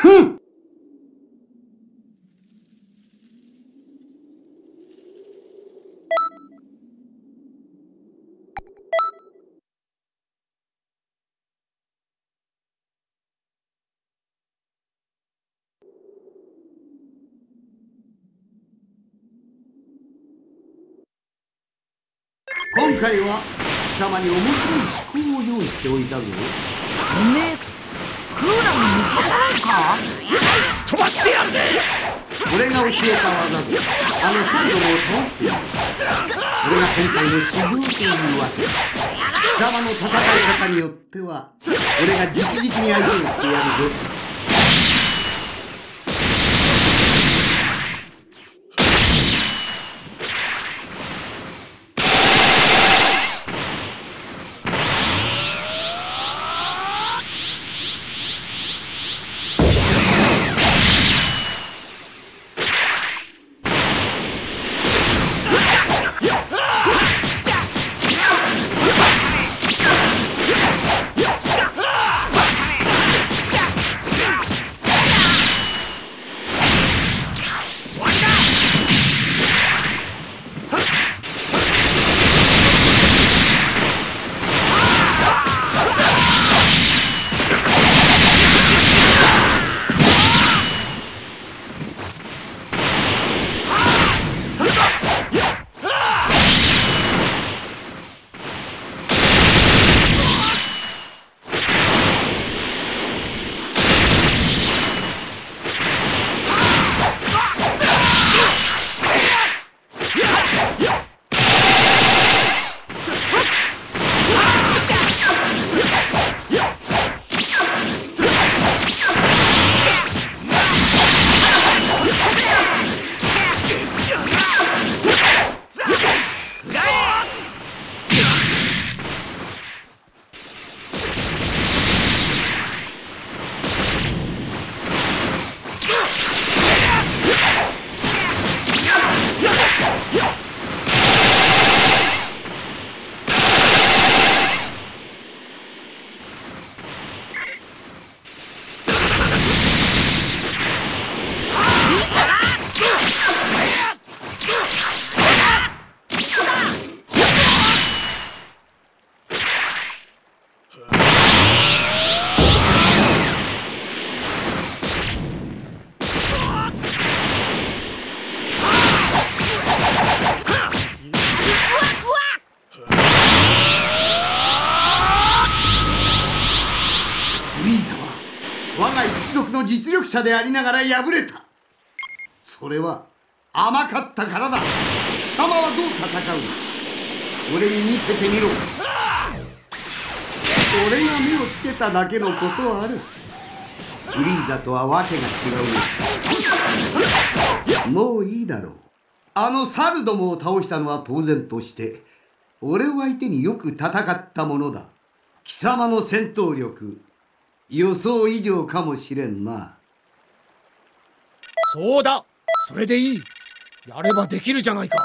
今回は貴様に面白い思考を用意しておいたぞ。おクーラーに味方なんか飛ばしてやるぜ俺が教えた技であのサンドを倒してやるそれが今回の修行というわけ。貴様の戦い方によっては俺が直々に相手をしてやるぞ。我が一族の実力者でありながら敗れた。それは甘かったからだ。貴様はどう戦うの？俺に見せてみろ。俺が目をつけただけのことはある。フリーザとはわけが違うもういいだろう。あのサルどもを倒したのは当然として俺を相手によく戦ったものだ。貴様の戦闘力。予想以上かもしれんな。そうだ。それでいい。やればできるじゃないか。